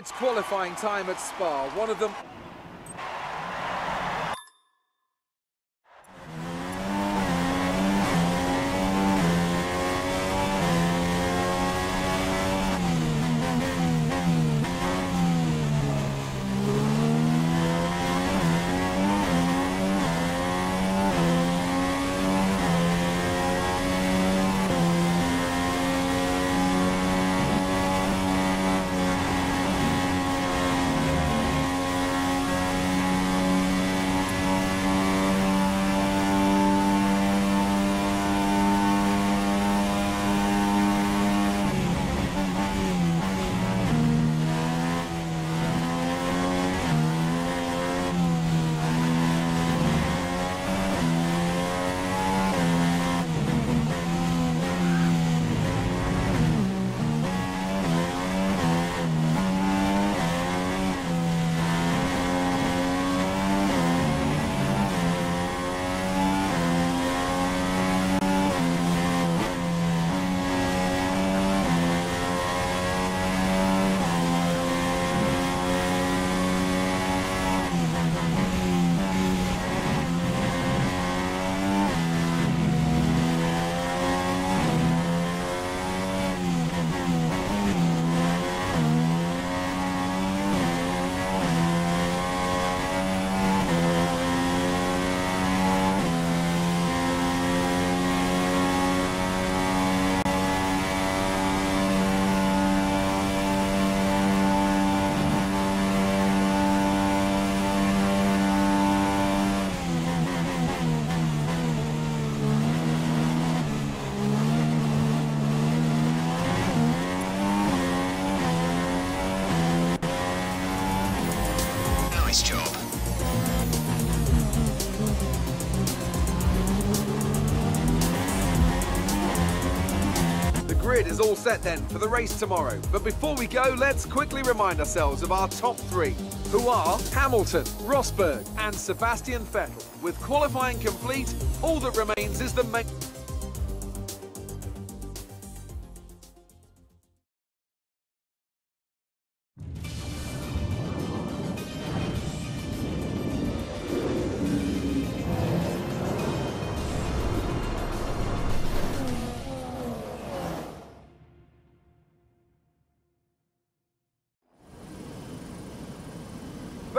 It's qualifying time at Spa. One of them Nice job. The grid is all set then for the race tomorrow. But before we go, let's quickly remind ourselves of our top three, who are Hamilton, Rosberg, and Sebastian Vettel. With qualifying complete, all that remains is the main.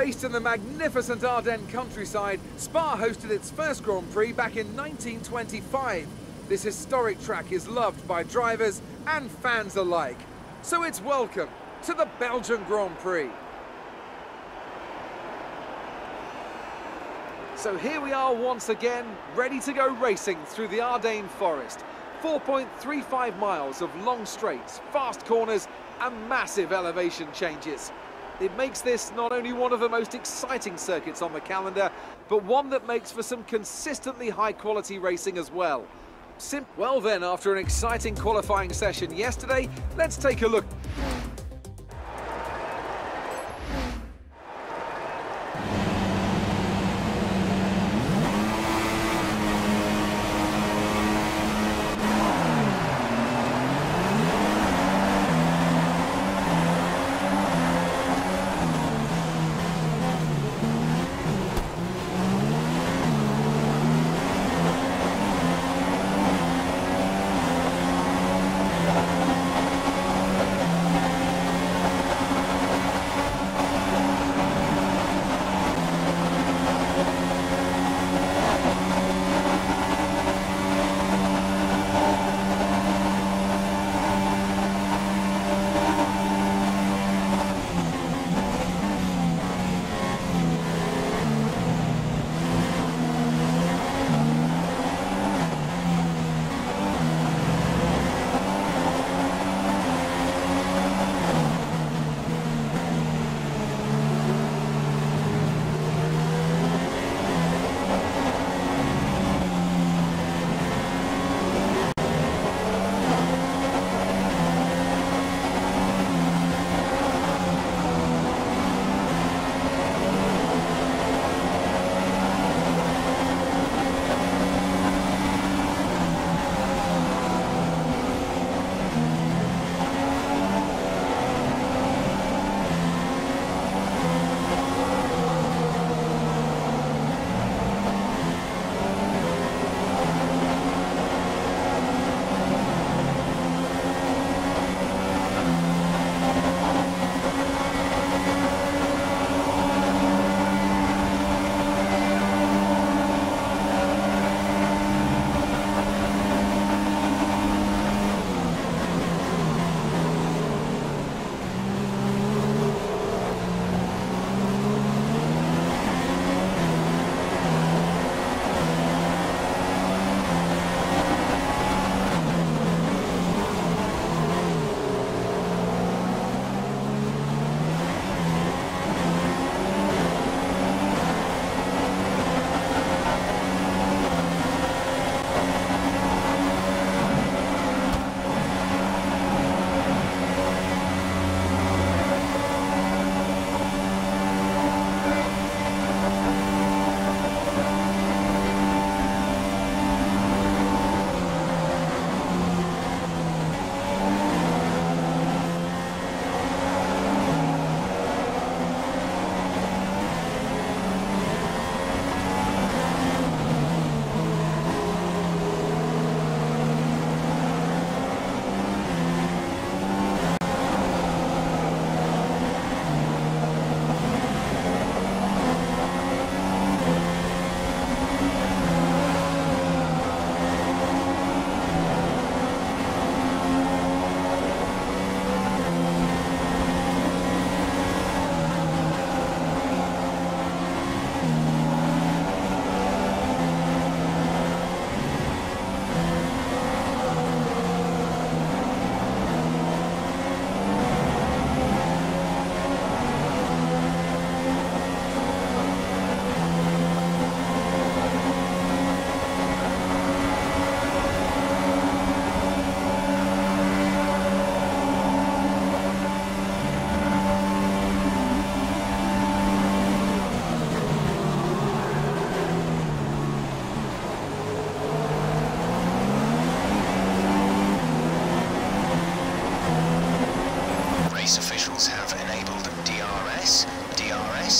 Based in the magnificent Ardennes countryside, Spa hosted its first Grand Prix back in 1925. This historic track is loved by drivers and fans alike. So it's welcome to the Belgian Grand Prix. So here we are once again, ready to go racing through the Ardennes forest. 4.35 miles of long straights, fast corners and massive elevation changes. It makes this not only one of the most exciting circuits on the calendar, but one that makes for some consistently high quality racing as well. Sim well then, after an exciting qualifying session yesterday, let's take a look.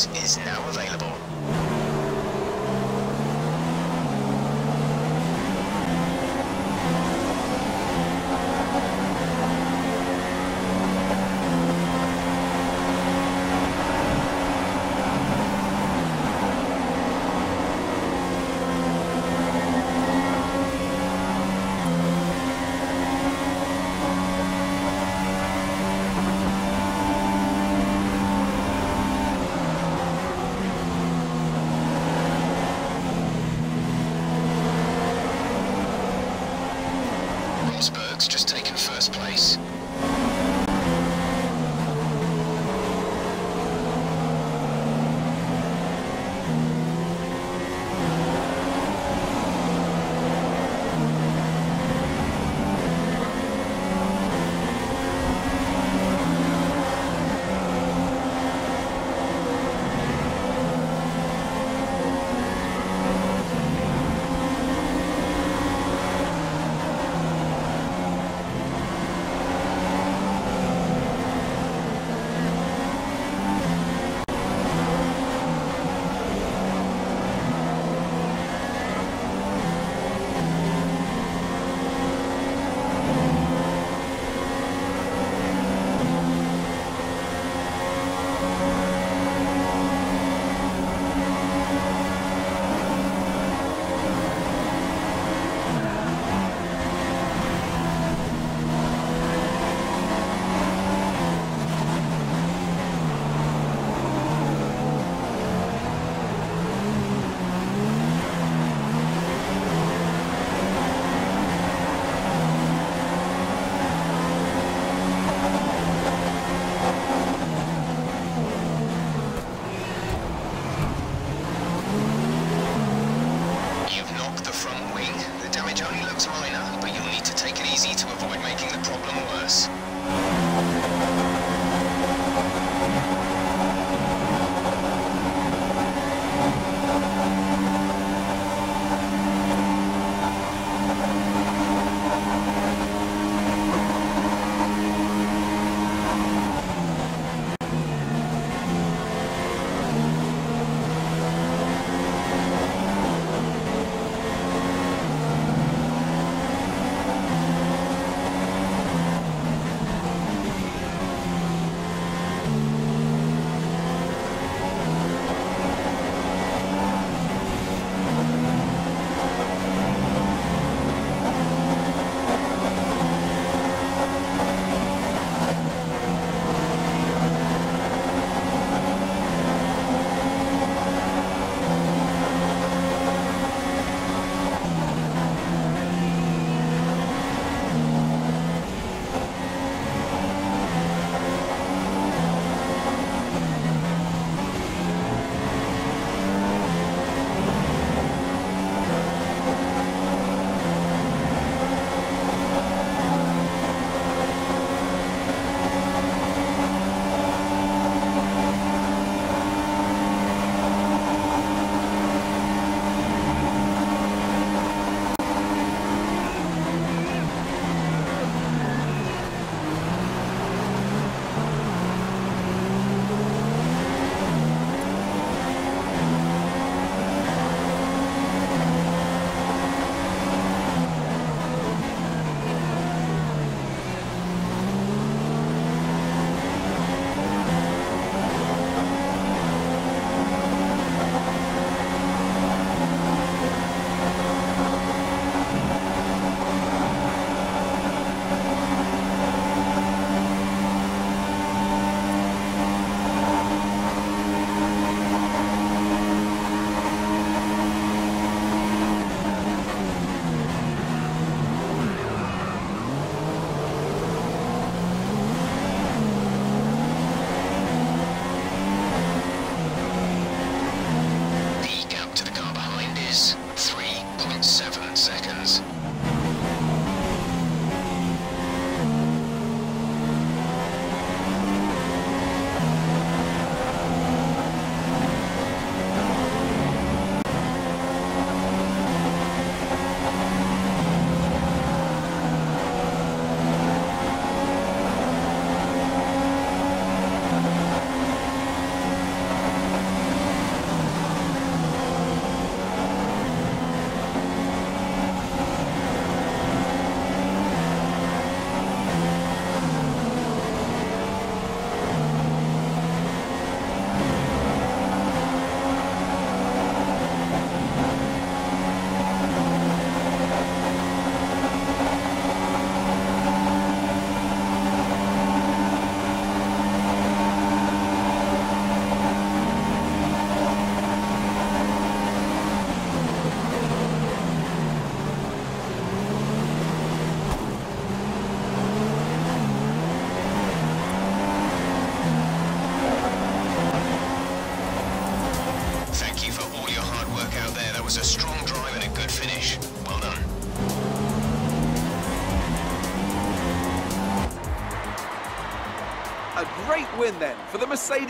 Is now available.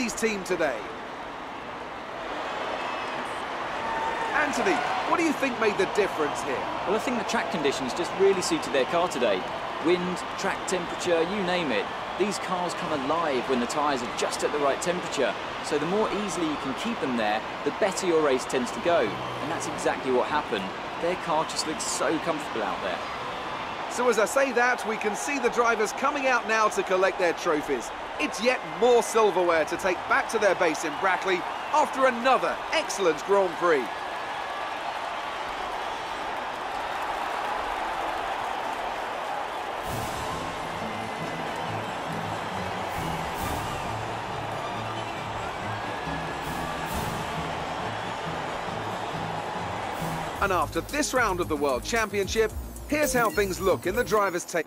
Mercedes team today. Anthony, what do you think made the difference here? Well, I think the track conditions just really suited their car today. Wind, track temperature, you name it. These cars come alive when the tyres are just at the right temperature. So the more easily you can keep them there, the better your race tends to go. And that's exactly what happened. Their car just looks so comfortable out there. So as I say that, we can see the drivers coming out now to collect their trophies. It's yet more silverware to take back to their base in Brackley after another excellent Grand Prix. And after this round of the World Championship, here's how things look in the driver's take.